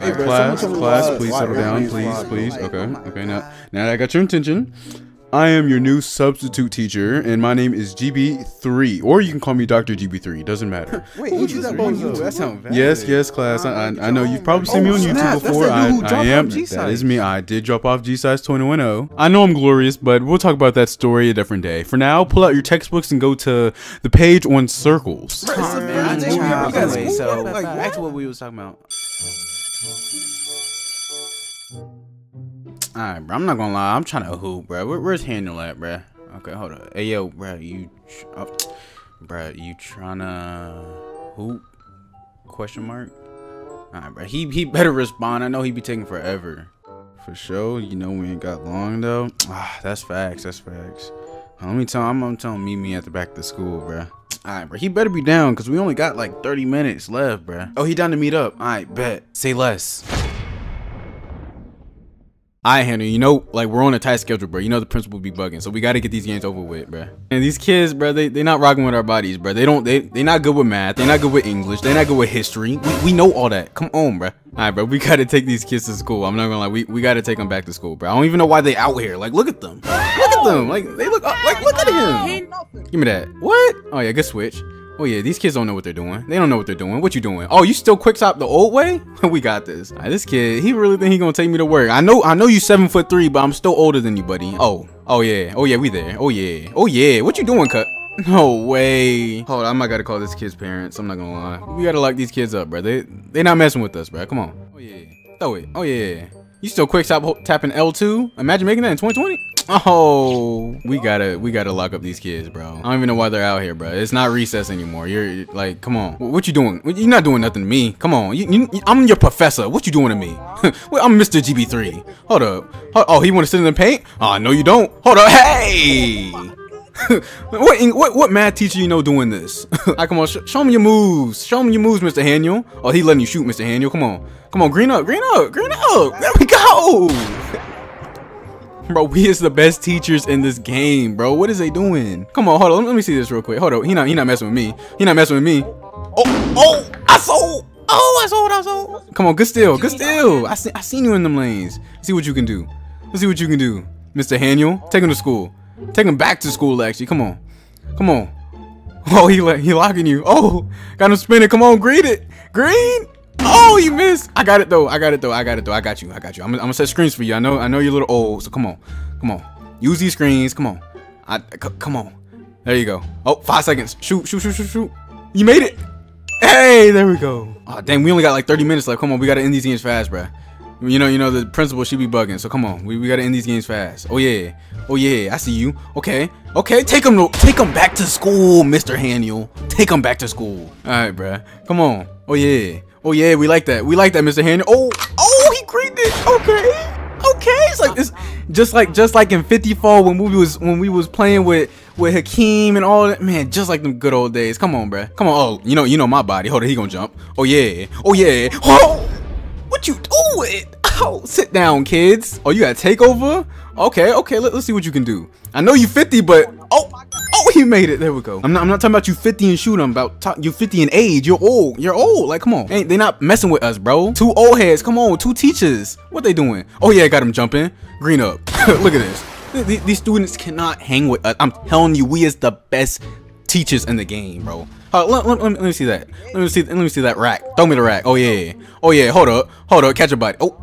Hey, class, class, please settle down, please, please. Okay, okay. Now, now that I got your attention, I am your new substitute teacher, and my name is GB3, or you can call me Dr. GB3. Doesn't matter. Wait, who is that you? That sounds bad. Yes, yes, class. I, I, I know you've probably seen me on YouTube before. I, I am. That is me. I did drop off G-Size 2010. I know I'm glorious, but we'll talk about that story a different day. For now, pull out your textbooks and go to the page on circles. Wait, so back to what we was talking about. Alright, bro. I'm not gonna lie. I'm trying to hoop, bro. Where, where's Handle at, bro? Okay, hold on. Hey, yo, bro. You, oh, bro. You trying to hoop? Question mark. Alright, bro. He he better respond. I know he'd be taking forever. For sure. You know we ain't got long though. Ah, that's facts. That's facts. Let me tell. I'm, I'm telling me at the back of the school, bro. Alright, bro. He better be down because we only got like 30 minutes left, bro. Oh, he down to meet up. Alright, bet. Say less. I Henry, you know, like we're on a tight schedule, bro. You know the principal be bugging, so we got to get these games over with, bro. And these kids, bro, they they not rocking with our bodies, bro. They don't they they not good with math. They're not good with English. They're not good with history. We, we know all that. Come on, bro. All right, bro. We got to take these kids to school. I'm not gonna lie. We we got to take them back to school, bro. I don't even know why they out here. Like, look at them. Look at them. Like they look like look at him. Give me that. What? Oh yeah, good switch. Oh yeah, these kids don't know what they're doing. They don't know what they're doing. What you doing? Oh, you still quick stop the old way? we got this. Right, this kid, he really think he gonna take me to work. I know, I know you seven foot three, but I'm still older than you, buddy. Oh, oh yeah, oh yeah, we there. Oh yeah, oh yeah. What you doing, cut? No way. Hold on, I might gotta call this kid's parents. I'm not gonna lie. We gotta lock these kids up, bro. They they not messing with us, bro. Come on. Oh yeah. Throw it. Oh yeah. You still quick stop tapping L2? Imagine making that in 2020. Oh, we gotta we gotta lock up these kids, bro. I don't even know why they're out here, bro. It's not recess anymore. You're like, come on. What you doing? You're not doing nothing to me. Come on. You, you, I'm your professor. What you doing to me? I'm Mr. GB3. Hold up. Oh, he want to sit in the paint? Oh, no, you don't. Hold up. Hey. what, what what math teacher you know doing this? right, come on, sh show me your moves. Show me your moves, Mr. Haniel. Oh, he letting you shoot, Mr. Haniel. Come on, come on, green up, green up, green up. There we go. Bro, we is the best teachers in this game, bro. What is they doing? Come on, hold on. Let me see this real quick. Hold on. He not he not messing with me. He not messing with me. Oh, oh, I sold. Oh, I sold, I sold. Come on, good still, good still. I see I seen you in them lanes. See what you can do. Let's see what you can do. Mr. Haniel, take him to school. Take him back to school, actually. Come on. Come on. Oh, he he locking you. Oh, got him spinning. Come on, greet it. Green. Oh, you missed. I got it though. I got it though. I got it though. I got you. I got you. I'm, I'm gonna set screens for you. I know. I know you're a little old. So come on. Come on. Use these screens. Come on. I come on. There you go. Oh, five seconds. Shoot. Shoot. Shoot. Shoot. Shoot. You made it. Hey, there we go. Oh, dang. We only got like 30 minutes left. Come on. We gotta end these games fast, bruh. You know, you know the principal should be bugging. So come on, we, we gotta end these games fast. Oh yeah, oh yeah, I see you. Okay, okay, take him take him back to school, Mr. Haniel. Take him back to school. All right, bruh. Come on. Oh yeah. Oh yeah, we like that. We like that, Mr. Henry. Oh, oh, he creeped it. Okay. Okay. It's like this just like just like in 54 when we was when we was playing with with Hakeem and all that. Man, just like them good old days. Come on, bruh. Come on. Oh, you know, you know my body. Hold on, he gonna jump. Oh yeah. Oh yeah. Oh what you doing? Oh, sit down, kids. Oh, you got take over? Okay, okay, let, us see what you can do. I know you 50, but oh, oh, he made it. There we go. I'm not, I'm not talking about you 50 and shoot. I'm about you 50 in age. You're old. You're old. Like, come on. Ain't they not messing with us, bro? Two old heads. Come on, two teachers. What they doing? Oh yeah, I got him jumping. Green up. Look at this. These, students cannot hang with us. I'm telling you, we is the best teachers in the game, bro. Uh, let, let, let, me see that. Let me see. Let me see that rack. Throw me the rack. Oh yeah. Oh yeah. Hold up. Hold up. Catch a body. Oh,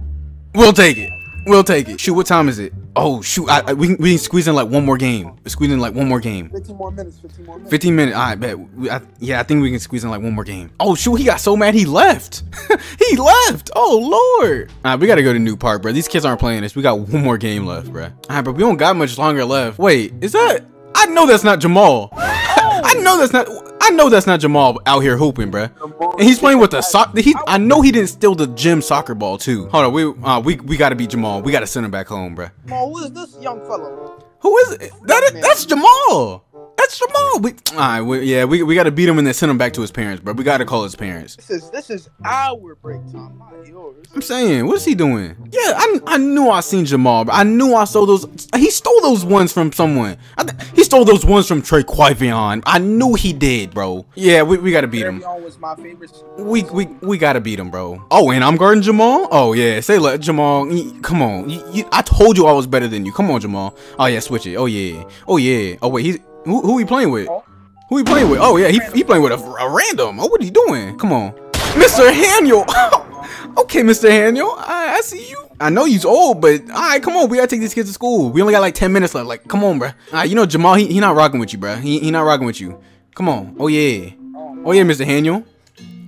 we'll take it. We'll take it. Shoot. What time is it? Oh shoot. I, I, we we can squeeze in like one more game. Squeeze in like one more game. 15 more minutes. 15 more minutes. 15 minutes. I bet. I, yeah, I think we can squeeze in like one more game. Oh shoot. He got so mad he left. he left. Oh lord. All right, we gotta go to New Park, bro. These kids aren't playing this. We got one more game left, bro. All right, but we don't got much longer left. Wait, is that? I know that's not Jamal. I know that's not. I know that's not Jamal out here hooping, bruh. And he's playing with the sock. He, I know he didn't steal the gym soccer ball too. Hold on, we, uh, we, we gotta beat Jamal. We gotta send him back home, bruh. Jamal, who is this young fellow? Who is it? That is, that's Jamal. That's Jamal. We, all right, we, yeah, we, we got to beat him and then send him back to his parents, bro. We got to call his parents. This is this is our break time, not yours. I'm saying, what's he doing? Yeah, I, I knew I seen Jamal, but I knew I saw those. He stole those ones from someone. I th- he stole those ones from Trey Quavion. I knew he did, bro. Yeah, we, we got to beat him. Barry was my favorite. We we we gotta beat him, bro. Oh, and I'm guarding Jamal. Oh yeah, say let Jamal. Come on, you, you, I told you I was better than you. Come on, Jamal. Oh yeah, switch it. Oh yeah. Oh yeah. Oh wait, he's who who he playing with? Who he playing with? Oh yeah, he he playing with a, a random. Oh, what are you doing? Come on, Mr. Haniel. okay, Mr. Haniel, I, I see you. I know you's old, but all right, come on. We gotta take these kids to school. We only got like ten minutes left. Like, come on, bro. Right, you know Jamal, he, he not rocking with you, bro. He he not rocking with you. Come on. Oh yeah. Oh yeah, Mr. Haniel.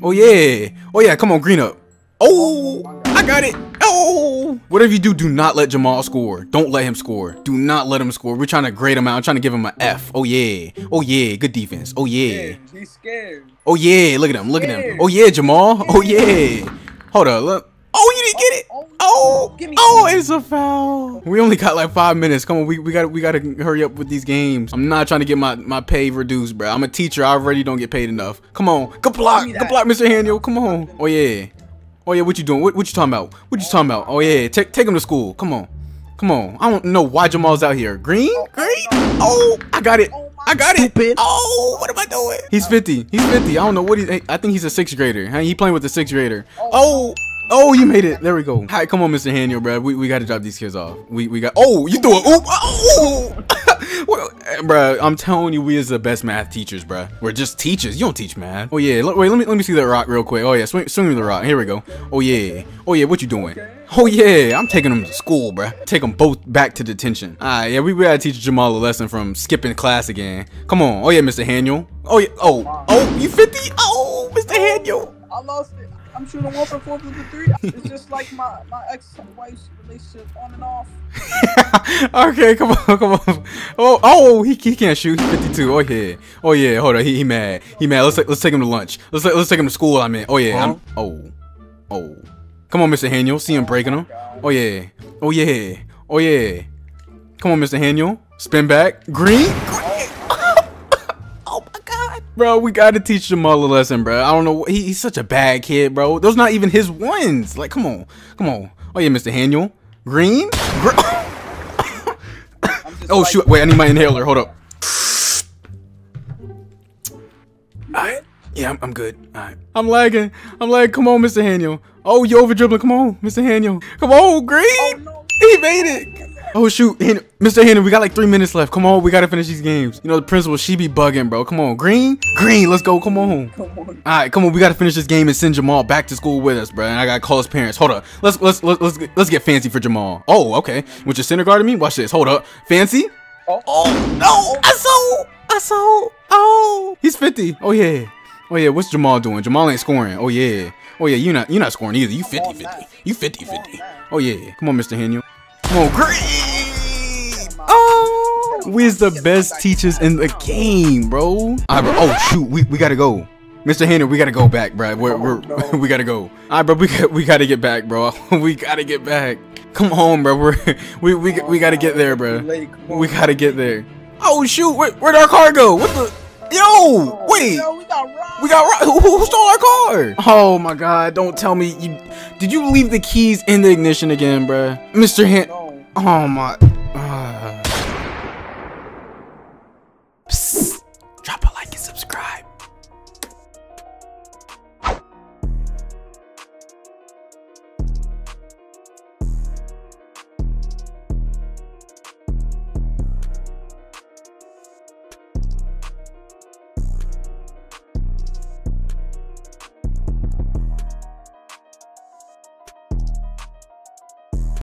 Oh yeah. Oh yeah, come on, green up. Oh, I got it. Oh. Whatever you do, do not let Jamal score. Don't let him score. Do not let him score. We're trying to grade him out. I'm trying to give him an F. Oh yeah. Oh yeah. Good defense. Oh yeah. He's scared. Oh yeah. Look at him. Look at him. Oh yeah, Jamal. Oh yeah. Hold up. Look. Oh, you didn't get it. Oh, oh, oh, oh it's a foul. We only got like five minutes. Come on, we, we gotta we gotta hurry up with these games. I'm not trying to get my, my pay reduced, bro. I'm a teacher. I already don't get paid enough. Come on, good block, good block, Mr. Haniel. Come on. Oh yeah, oh yeah. What you doing? What, what you talking about? What you talking about? Oh yeah, take take him to school. Come on, come on. I don't know why Jamal's out here. Green, green. Oh, I got it. I got it. Oh, what am I doing? He's 50. He's 50. I don't know what he. I think he's a sixth grader. He playing with a sixth grader. Oh. Oh, you made it. There we go. Right, come on, Mr. Haniel, bro. We, we got to drop these kids off. We we got. Oh, you threw a oop. Oh, well, eh, bro. I'm telling you, we is the best math teachers, bro. We're just teachers. You don't teach math. Oh yeah. Wait, let me let me see that rock real quick. Oh yeah, swing swing me the rock. Here we go. Oh yeah. Oh yeah. What you doing? Oh yeah, I'm taking them to school, bruh. Take them both back to detention. Alright, yeah, we, we gotta teach Jamal a lesson from skipping class again. Come on. Oh yeah, Mr. Haniel. Oh yeah. Oh. Oh, you 50? Oh, Mr. Haniel. I lost it. I'm shooting one for four for the three. It's just like my my ex-wife's relationship on and off. okay, come on, come on. Oh, oh, he, he can't shoot. He's 52. Oh yeah. Oh yeah. Hold on. He, he mad. He mad. Let's let's take him to lunch. Let's let's take him to school. I mean. Oh yeah. I'm, oh. Oh. Come on, Mr. Haniel. See him breaking him. Oh yeah. Oh yeah. Oh yeah. Come on, Mr. Haniel. Spin back. Green. Bro, we gotta teach Jamal a lesson, bro. I don't know. He, he's such a bad kid, bro. Those not even his ones. Like, come on. Come on. Oh yeah, Mr. Haniel. Green. Gr- Oh shoot! Wait, I need my inhaler. Hold up. Alright. Yeah, I'm, I'm good. Alright. I'm lagging. I'm lagging. Come on, Mr. Haniel. Oh, you over dribbling. Come on, Mr. Haniel. Come on, Green. Oh, no. He made it. Oh shoot, Han- Mr. Haniel, we got like three minutes left. Come on, we gotta finish these games. You know the principal, she be bugging, bro. Come on, Green. Green, let's go. Come on. Come on. All right, come on. We gotta finish this game and send Jamal back to school with us, bro. And I gotta call his parents. Hold up. Let's let's let's let's get, let's get fancy for Jamal. Oh, okay. With your center guard me. Watch this. Hold up. Fancy. Oh. Oh no! I saw. I saw. Oh, he's 50. Oh yeah. Oh yeah. What's Jamal doing? Jamal ain't scoring. Oh yeah. Oh yeah. You're not You're not scoring either. You 50 50. You 50 50. Oh yeah. Come on, Mr. Haniel. Come on, Green. Oh, we is the best teachers in the game, bro. All right, bro. Oh shoot, we, we gotta go. Mr. Henry, we gotta go back, bro. We're, we're, oh, no. we gotta go. All right, bro. We got, we gotta get back, bro. we gotta get back. Come home, bro. We're, we we we gotta get there, bro. Late, come on. We gotta get there. Oh shoot, where, where'd our car go? What the? Yo, oh, wait. Yo, we got robbed. We got ro- who, who stole our car? Oh my god! Don't tell me you did you leave the keys in the ignition again, bruh? Mr. Han. No. Oh my.